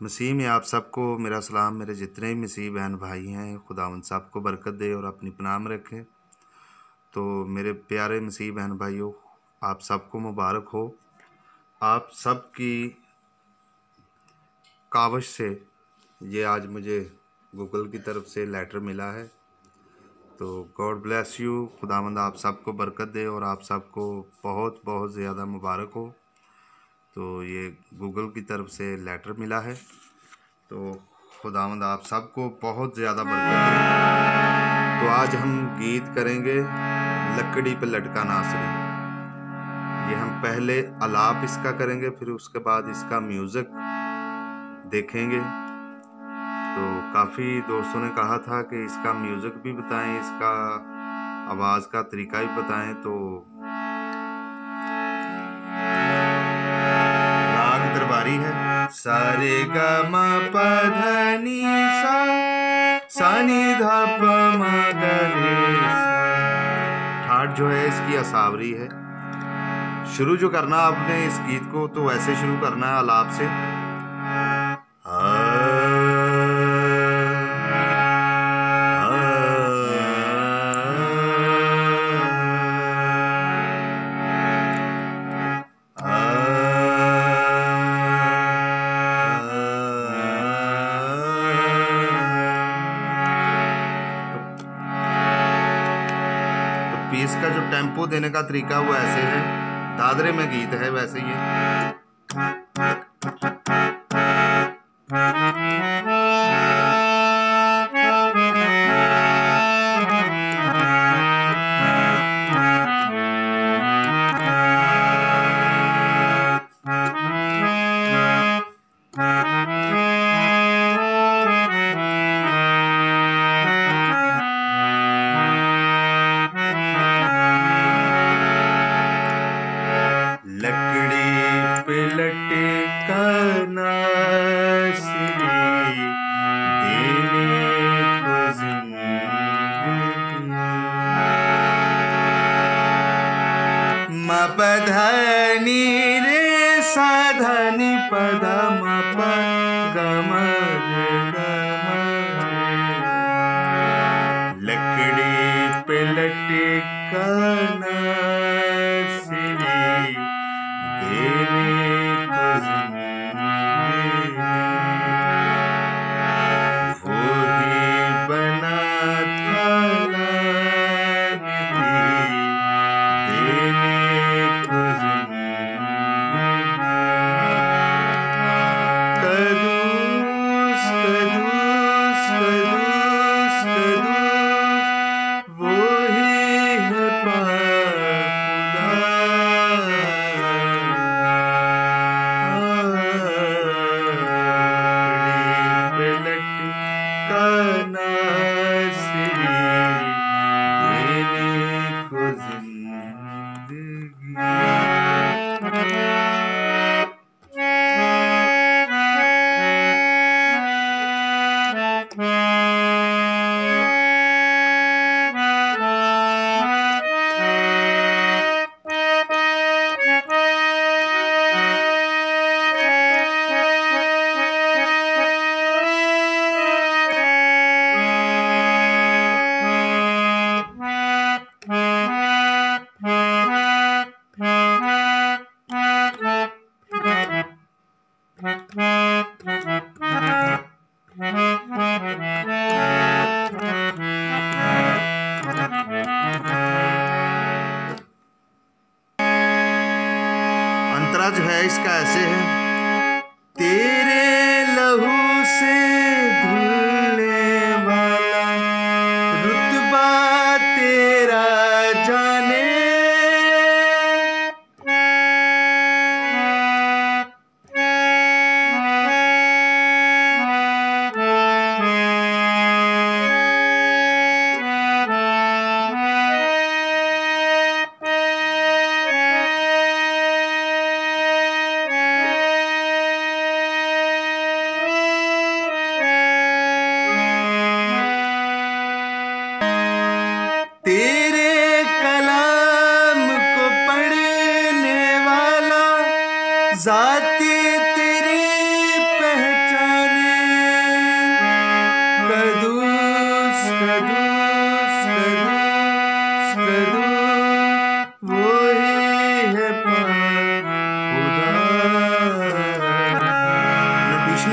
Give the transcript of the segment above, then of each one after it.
मसीह में आप सबको, मेरा सलाम, मेरे जितने भी मसीह बहन भाई हैं खुदावन साहब को बरकत दे और अपनी पनाह में रखे। तो मेरे प्यारे मसीह बहन भाइयों, आप सबको मुबारक हो। आप सब की कावश से ये आज मुझे गूगल की तरफ़ से लेटर मिला है। तो गॉड ब्लेस यू, खुदावंद आप सबको बरकत दे और आप सबको बहुत बहुत ज़्यादा मुबारक हो। तो ये गूगल की तरफ़ से लेटर मिला है। तो खुदावंद, आप सबको बहुत ज़्यादा बरकत तो आज हम गीत करेंगे लकड़ी पर लटका नासरी। ये हम पहले अलाप इसका करेंगे, फिर उसके बाद इसका म्यूज़िक देखेंगे। तो काफ़ी दोस्तों ने कहा था कि इसका म्यूज़िक भी बताएँ, इसका आवाज़ का तरीका भी बताएँ तो सारे ग पधनी सा सानी धप ठाट जो है, इसकी असावरी है। शुरू जो करना आपने इस गीत को तो वैसे शुरू करना है, अलाप से। पीस का जो टेंपो देने का तरीका वो ऐसे है। दादरे में गीत है वैसे ये। मपधनी रे साधनी पद। जो है इसका ऐसे है।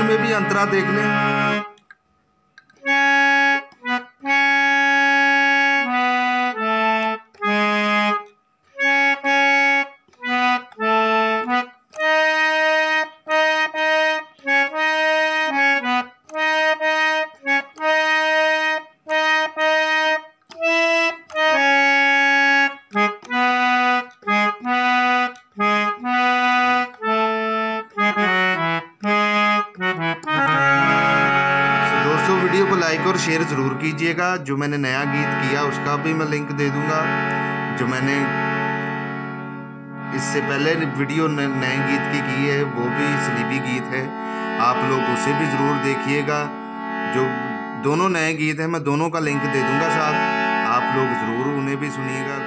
में भी अंतरा देख लें। वीडियो को लाइक और शेयर ज़रूर कीजिएगा। जो मैंने नया गीत किया, उसका भी मैं लिंक दे दूँगा। जो मैंने इससे पहले वीडियो नए गीत की की है, वो भी सलीबी गीत है। आप लोग उसे भी ज़रूर देखिएगा। जो दोनों नए गीत हैं, मैं दोनों का लिंक दे दूँगा साथ। आप लोग ज़रूर उन्हें भी सुनिएगा।